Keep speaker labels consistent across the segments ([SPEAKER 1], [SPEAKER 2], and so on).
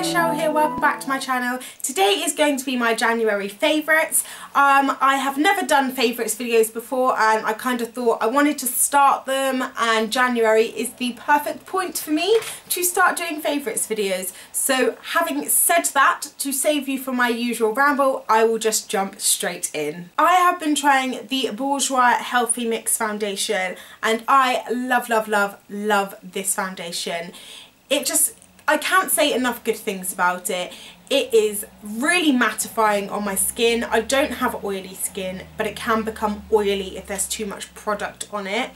[SPEAKER 1] guys, Cheryl here, welcome back to my channel. Today is going to be my January favourites. Um, I have never done favourites videos before and I kind of thought I wanted to start them and January is the perfect point for me to start doing favourites videos. So having said that, to save you from my usual ramble, I will just jump straight in. I have been trying the Bourjois Healthy Mix Foundation and I love, love, love, love this foundation. It just I can't say enough good things about it. It is really mattifying on my skin. I don't have oily skin, but it can become oily if there's too much product on it.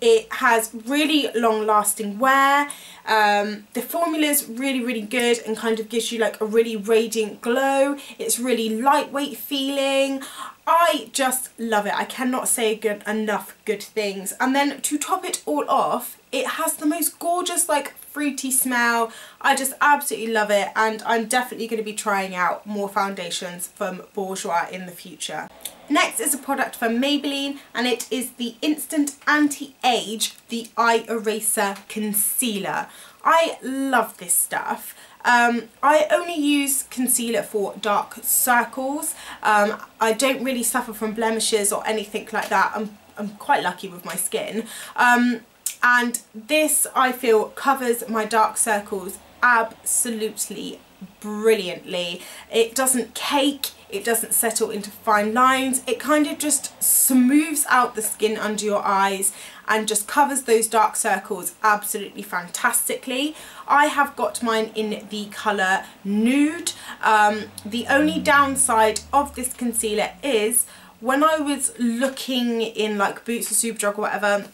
[SPEAKER 1] It has really long lasting wear. Um, the formula is really, really good and kind of gives you like a really radiant glow. It's really lightweight feeling. I just love it. I cannot say good enough good things. And then to top it all off, it has the most gorgeous like fruity smell. I just absolutely love it and I'm definitely going to be trying out more foundations from Bourjois in the future. Next is a product from Maybelline and it is the Instant Anti-Age The Eye Eraser Concealer. I love this stuff. Um, I only use concealer for dark circles. Um, I don't really suffer from blemishes or anything like that. I'm, I'm quite lucky with my skin. Um, and this I feel covers my dark circles absolutely brilliantly. It doesn't cake, it doesn't settle into fine lines, it kind of just smooths out the skin under your eyes and just covers those dark circles absolutely fantastically. I have got mine in the colour Nude. Um, the only downside of this concealer is when I was looking in like Boots or Superdrug or whatever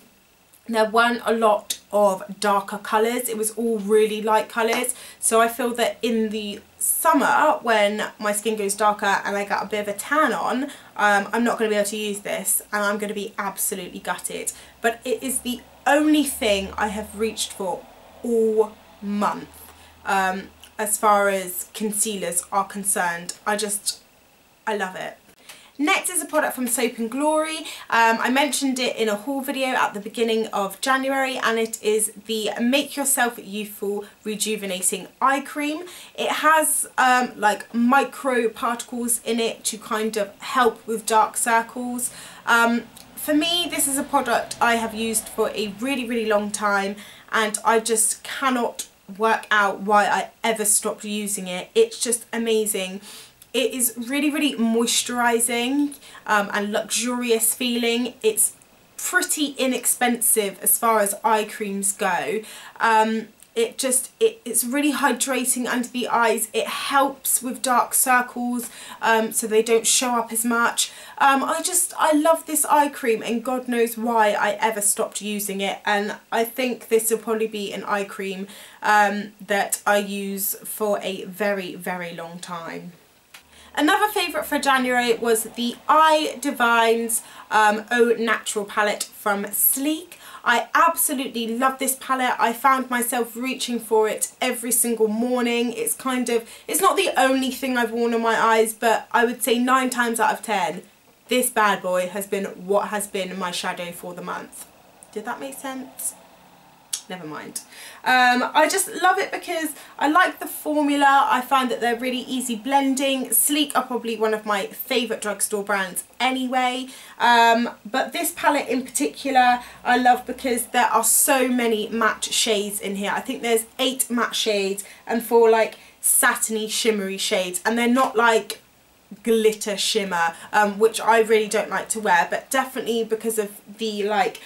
[SPEAKER 1] there weren't a lot of darker colours. It was all really light colours. So I feel that in the summer when my skin goes darker and I get a bit of a tan on um, I'm not going to be able to use this and I'm going to be absolutely gutted. But it is the only thing I have reached for all month um, as far as concealers are concerned. I just I love it Next is a product from Soap & Glory. Um, I mentioned it in a haul video at the beginning of January and it is the Make Yourself Youthful Rejuvenating Eye Cream. It has um, like micro particles in it to kind of help with dark circles. Um, for me this is a product I have used for a really really long time and I just cannot work out why I ever stopped using it. It's just amazing. It is really, really moisturising um, and luxurious feeling. It's pretty inexpensive as far as eye creams go. Um, it just it, it's really hydrating under the eyes it helps with dark circles um, so they don't show up as much um, I just I love this eye cream and God knows why I ever stopped using it and I think this will probably be an eye cream um, that I use for a very very long time. Another favourite for January was the I Divines um, Natural palette from Sleek. I absolutely love this palette. I found myself reaching for it every single morning. It's kind of, it's not the only thing I've worn on my eyes, but I would say nine times out of ten, this bad boy has been what has been my shadow for the month. Did that make sense? Never mind. Um, I just love it because I like the formula. I find that they're really easy blending. Sleek are probably one of my favourite drugstore brands anyway. Um, but this palette in particular I love because there are so many matte shades in here. I think there's eight matte shades and four like satiny shimmery shades and they're not like glitter shimmer um, which I really don't like to wear but definitely because of the like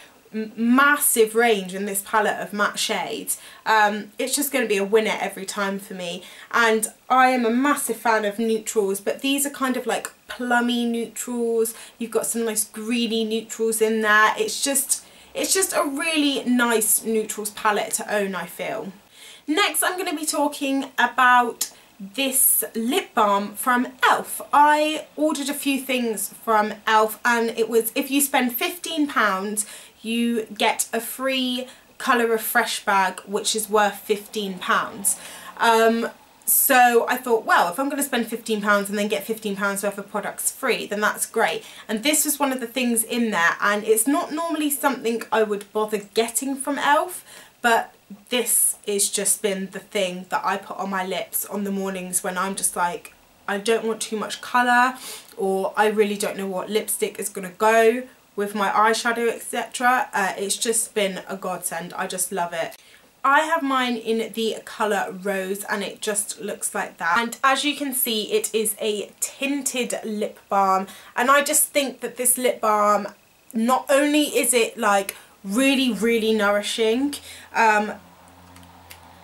[SPEAKER 1] massive range in this palette of matte shades. Um, it's just going to be a winner every time for me. And I am a massive fan of neutrals, but these are kind of like plummy neutrals. You've got some nice greeny neutrals in there. It's just, it's just a really nice neutrals palette to own, I feel. Next, I'm going to be talking about this lip balm from e.l.f. I ordered a few things from e.l.f. and it was if you spend £15 you get a free Colour Refresh bag which is worth £15. Um, so I thought, well, if I'm going to spend £15 and then get £15 worth of products free, then that's great. And this was one of the things in there, and it's not normally something I would bother getting from e.l.f., but this is just been the thing that I put on my lips on the mornings when I'm just like I don't want too much colour or I really don't know what lipstick is going to go with my eyeshadow etc. Uh, it's just been a godsend. I just love it. I have mine in the colour Rose and it just looks like that. And as you can see, it is a tinted lip balm. And I just think that this lip balm, not only is it like really, really nourishing um,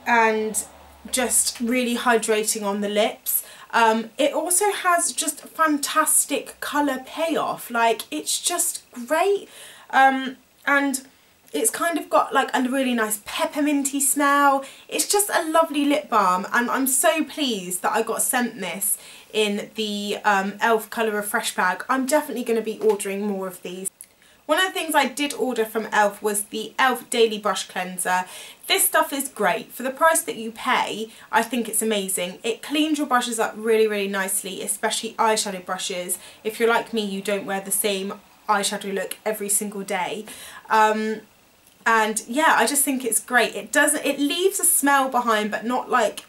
[SPEAKER 1] and just really hydrating on the lips, um, it also has just fantastic colour payoff. Like, it's just great. Um, and it's kind of got like a really nice pepperminty smell. It's just a lovely lip balm and I'm so pleased that I got sent this in the um, e.l.f. Colour Refresh bag. I'm definitely going to be ordering more of these. One of the things I did order from e.l.f. was the e.l.f. Daily Brush Cleanser. This stuff is great. For the price that you pay, I think it's amazing. It cleans your brushes up really, really nicely, especially eyeshadow brushes. If you're like me, you don't wear the same eyeshadow look every single day. Um, and yeah I just think it's great it doesn't it leaves a smell behind but not like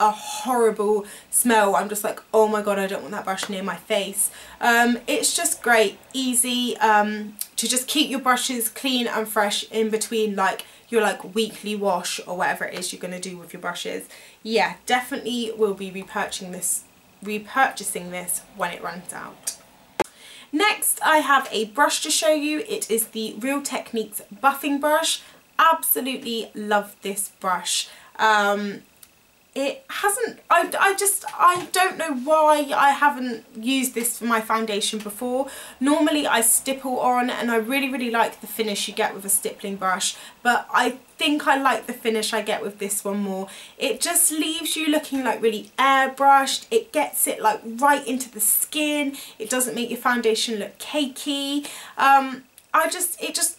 [SPEAKER 1] a horrible smell I'm just like oh my god I don't want that brush near my face um, it's just great easy um, to just keep your brushes clean and fresh in between like your like weekly wash or whatever it is you're going to do with your brushes yeah definitely will be repurchasing this repurchasing this when it runs out Next I have a brush to show you. It is the Real Techniques buffing brush. Absolutely love this brush. Um, it hasn't I, I just I don't know why I haven't used this for my foundation before. Normally I stipple on and I really really like the finish you get with a stippling brush but I think I like the finish I get with this one more. It just leaves you looking like really airbrushed. It gets it like right into the skin. It doesn't make your foundation look cakey. Um, I just it just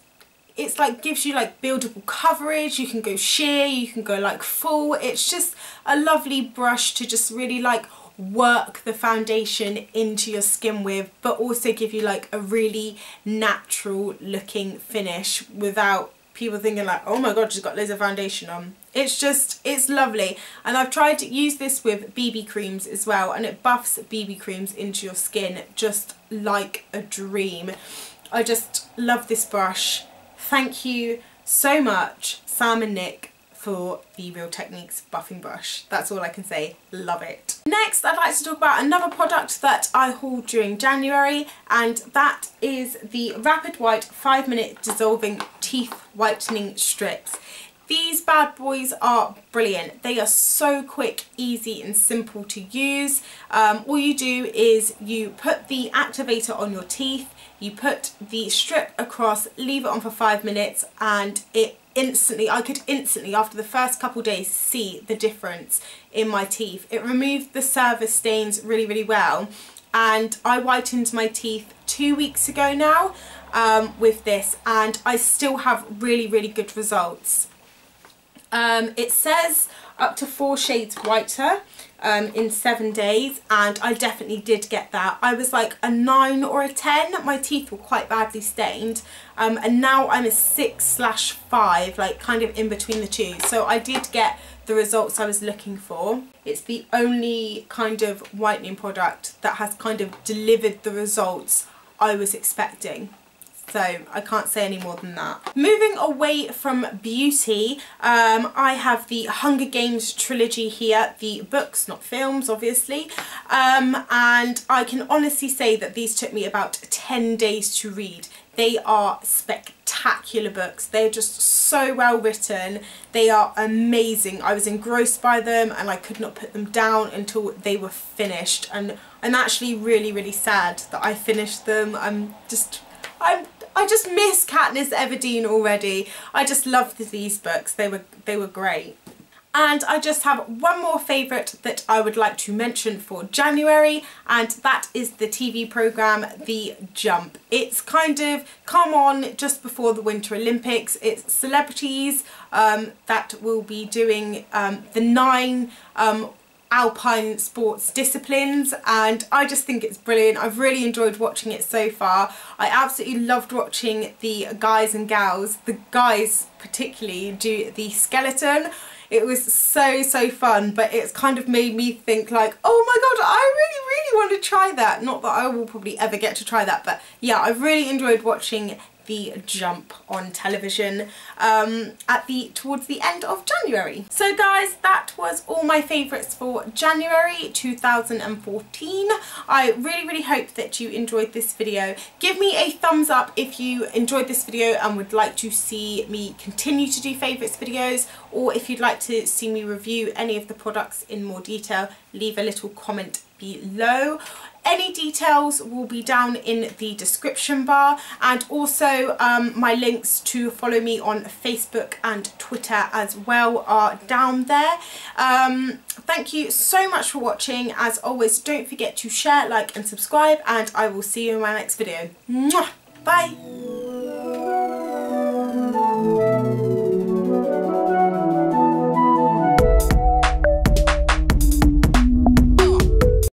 [SPEAKER 1] it's like gives you like buildable coverage you can go sheer you can go like full. It's just a lovely brush to just really like work the foundation into your skin with but also give you like a really natural looking finish without people thinking like oh my god she's got loads of foundation on. It's just it's lovely. And I've tried to use this with BB creams as well and it buffs BB creams into your skin just like a dream. I just love this brush thank you so much Sam and Nick for the Real Techniques buffing brush. That's all I can say. Love it. Next, I'd like to talk about another product that I hauled during January, and that is the Rapid White 5 Minute Dissolving Teeth Whitening Strips. These bad boys are brilliant. They are so quick, easy and simple to use. Um, all you do is you put the activator on your teeth, you put the strip across, leave it on for five minutes and it instantly, I could instantly after the first couple days see the difference in my teeth. It removed the surface stains really, really well and I whitened my teeth two weeks ago now um, with this and I still have really, really good results. Um, it says up to four shades whiter um, in seven days and I definitely did get that. I was like a 9 or a 10, my teeth were quite badly stained um, and now I'm a 6 slash 5 like kind of in between the two so I did get the results I was looking for. It's the only kind of whitening product that has kind of delivered the results I was expecting so I can't say any more than that. Moving away from beauty, um, I have the Hunger Games trilogy here, the books, not films obviously, um, and I can honestly say that these took me about 10 days to read. They are spectacular books. They're just so well written. They are amazing. I was engrossed by them and I could not put them down until they were finished. And I'm actually really, really sad that I finished them. I'm just, I'm I just miss Katniss Everdeen already. I just loved these books. They were they were great. And I just have one more favourite that I would like to mention for January and that is the TV programme The Jump. It's kind of come on just before the Winter Olympics. It's celebrities um, that will be doing um, the nine um, alpine sports disciplines and I just think it's brilliant. I've really enjoyed watching it so far. I absolutely loved watching the guys and gals, the guys particularly, do the skeleton. It was so, so fun, but it's kind of made me think like, oh my god, I really, really want to try that. Not that I will probably ever get to try that, but yeah, I've really enjoyed watching the jump on television um, at the towards the end of January. So guys that was all my favourites for January 2014. I really really hope that you enjoyed this video. Give me a thumbs up if you enjoyed this video and would like to see me continue to do favourites videos or if you'd like to see me review any of the products in more detail leave a little comment below any details will be down in the description bar and also um, my links to follow me on Facebook and Twitter as well are down there. Um, thank you so much for watching. As always, don't forget to share, like and subscribe and I will see you in my next video. Mwah! Bye!